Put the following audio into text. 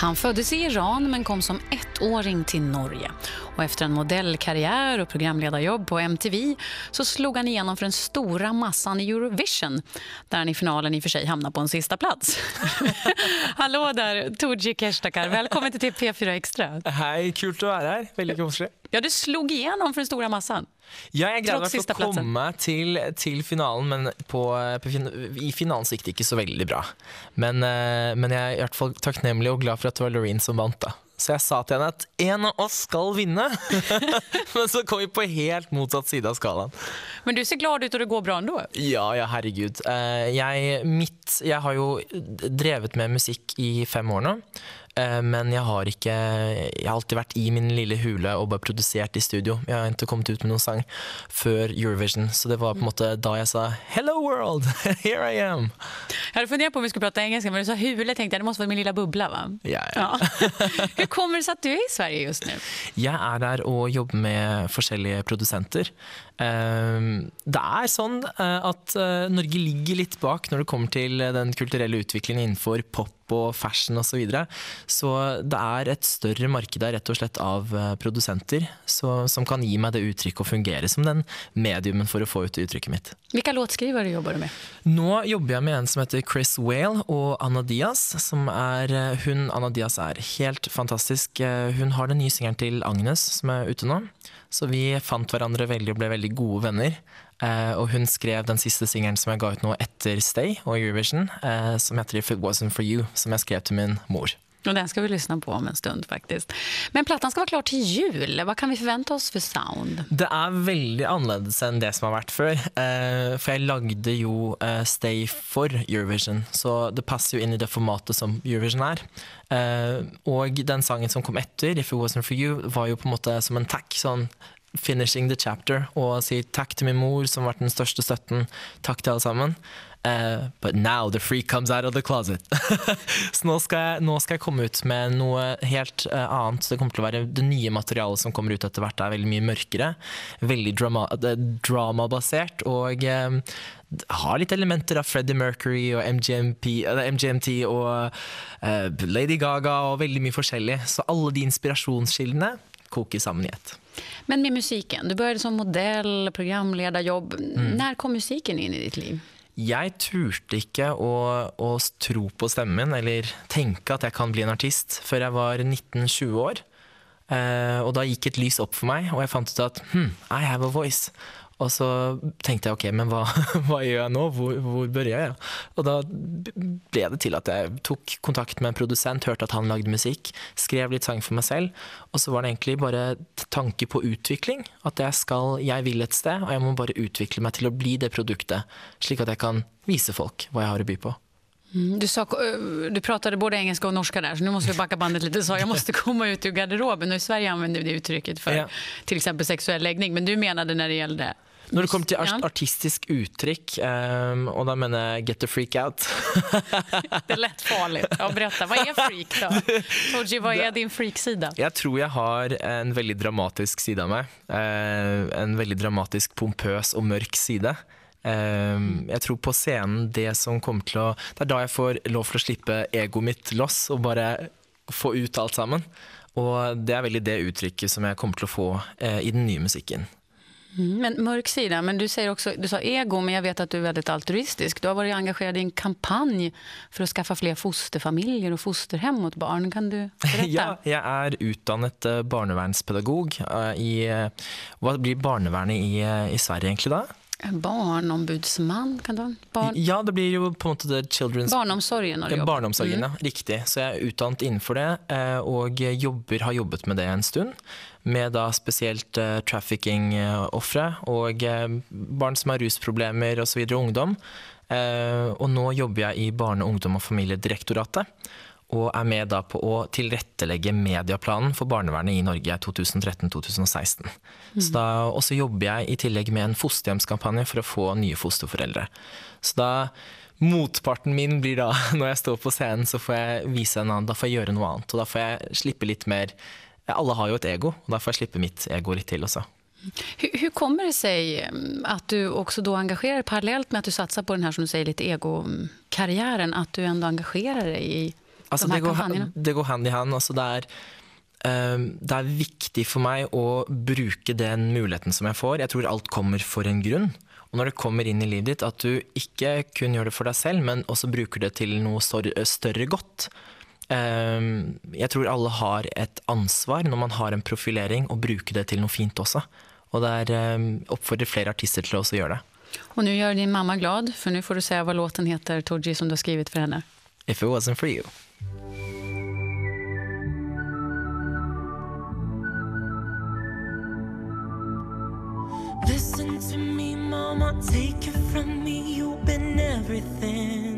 Han föddes i Iran men kom som ettåring till Norge. Och efter en modellkarriär och programledarjobb på MTV så slog han igenom för den stora massan i Eurovision där han i finalen i och för sig hamnade på en sista plats. Hallå där, Tooji Keshtakar. Välkommen till P4 Extra. Hei, kult å være her. Veldig koselig. Ja, du slog igjennom for den store massen. Ja, jeg greide i å komme til, til finalen, men på, på, i finalen så gikk det ikke så veldig bra. Men, eh, men jeg er i hvert fall takknemlig og glad for at det var Loreen som vant. da. Så jeg sa til henne at en av oss skal vinne! men så kom vi på helt motsatt side av skalaen. Men du ser glad ut og det går bra ändå. Ja, ja, herregud. Eh, Jeg, mitt, jeg har jo drevet med musikk i fem år nå. Eh, Men jeg har ikke Jeg har alltid vært i min lille hule og bare produsert i studio. Jeg har ikke kommet ut med noen sang før Eurovision, så det var på en måte da jeg sa 'Hello world, here I am'. Jeg hadde fundert på om vi skulle prate engelsk, men du sa hule tenkte jeg, det måtte være min lille bubbla va? Ja, ja. Ja. Hur kommer det seg at du er i Sverige just nu? Jeg er der og jobber med forskjellige produsenter. Eh, Det er sånn eh, at eh, Norge ligger litt bak når det kommer til den kulturelle utviklingen innenfor pop og fashion osv. Så, videre. så det er et større marked der rett og slett av eh, produsenter så, som kan gi meg det uttrykket og fungere som den mediumen for å få ut uttrykket mitt. Hvilke låtskrivere jobber du med? Nå jobber jeg med en som heter Chris Whale og Anna Diaz. Som er, eh, hun, Anna Diaz er helt fantastisk. Eh, Hun har den nye singelen til Agnes som er ute nå. Så vi fant hverandre veldig og ble veldig gode venner. Eh, og hun skrev den siste singelen som jeg ga ut nå etter Stay og Eurovision, eh, som heter If It Wasn't For You, som jeg skrev til min mor. Och den ska vi lyssna på om en stund faktiskt. Men plattan ska vara klar till jul. Vad kan vi förvänta oss för sound? Det er veldig annerledes enn det som har vært før. Eh, for jeg lagde jo eh, Stay for Eurovision, så det passer jo inn i det formatet som Eurovision er. Eh, og den sangen som kom etter, If It Wasn't For You, var jo på en måte som en tack. sånn Finishing the chapter, og si takk til min mor, som har vært den største støtten. Takk til alle sammen. Uh, but now the freak comes out of the closet. Så nå skal, jeg, nå skal jeg komme ut med noe helt uh, annet. Det kommer til å være Det nye materialet som kommer ut etter hvert, er veldig mye mørkere. Veldig drama, uh, er dramabasert. Og har litt elementer av Freddie Mercury og MGMP, MGMT og Lady Gaga og veldig mye forskjellig. Så alle de inspirasjonskildene koker sammen i ett. Men med musikken, Du begynte som modell, programlederjobb. Mm. Når kom musikken inn i ditt liv? Jeg turte ikke å, å tro på stemmen eller tenke at jeg kan bli en artist, før jeg var 19-20 år. Eh, og da gikk et lys opp for meg, og jeg fant ut at hm, I have a voice. Og så tenkte jeg ok, men hva, hva gjør jeg nå? Hvor, hvor bør jeg? Og da ble det til at jeg tok kontakt med en produsent, hørte at han lagde musikk, skrev litt sang for meg selv. Og så var det egentlig bare tanke på utvikling. At jeg skal, jeg vil et sted, og jeg må bare utvikle meg til å bli det produktet. Slik at jeg kan vise folk hva jeg har å by på. Du, sa, eh, du pratade både engelska och norska där, så nu måste vi backa bandet lite. Du sa jag måste komma ut ur garderoben. Och I Sverige använder vi det uttrycket för Ja. till exempel sexuell läggning. Men du menade när det gällde... Når det kommer til art artistisk uttrykk, um, og da mener jeg get the freak out Det er lett farlig. Ja, berätta, hva er freak da? Toji, hva er din freak-side? Jeg tror jeg har en veldig dramatisk side av meg. Uh, en veldig dramatisk, pompøs og mørk side. Um, jeg tror på scenen det som kommer til å Det er da jeg får lov til å slippe egoet mitt loss og bare få ut alt sammen. Og det er veldig det uttrykket som jeg kommer til å få eh, i den nye musikken. Men mörk sida, men du säger också, du sa ego, men jag vet att du är väldigt altruistisk. Du har varit engagerad i en kampanj för att skaffa fler fosterfamiljer och fosterhem åt barn. Kan du berätta? Ja, jeg er utdannet eh, barnevernspedagog eh, i eh, Hva blir barnevernet i, eh, i Sverige egentlig da? Barnombudsman, kan du ha? Barn, Ja, det blir jo på en måte det children's du Ja, barneomsorgen, mm. ja. Riktig. Så jeg er utdannet innenfor det, eh, og jobber, har jobbet med det en stund. Med da spesielt uh, trafficking-ofre og eh, barn som har rusproblemer osv. ungdom. Eh, og nå jobber jeg i Barne-, ungdom- og familiedirektoratet. Og er med da på å tilrettelegge medieplanen for barnevernet i Norge 2013-2016. Så Og så jobber jeg i tillegg med en fosterhjemskampanje for å få nye fosterforeldre. Så da Motparten min blir da, når jeg står på scenen, så får jeg vise en annen, da får jeg gjøre noe annet. Og da får jeg slippe litt mer Alle har jo et ego, og da får jeg slippe mitt ego litt til også. Hur kommer det seg at du også da engasjerer parallelt med at du satser på den her, som du sier, litt egokarrieren, at du enda engasjerer deg i Altså, de det, går, det går hand i hand. Altså, det, er, um, det er viktig for meg å bruke den muligheten som jeg får. Jeg tror alt kommer for en grunn. Og når det kommer inn i livet ditt, at du ikke kun gjør det for deg selv, men også bruker det til noe større, godt. Ehm, jeg tror alle har et ansvar når man har en profilering, å bruke det til noe fint også. Og det er, ehm, oppfordrer flere artister til å gjøre det. Og nå gjør din mamma glad, for nå får du se hva låten heter, Tooji, som du har skrevet for henne. If it wasn't for you. Listen to me, mama, take it from me. You've been everything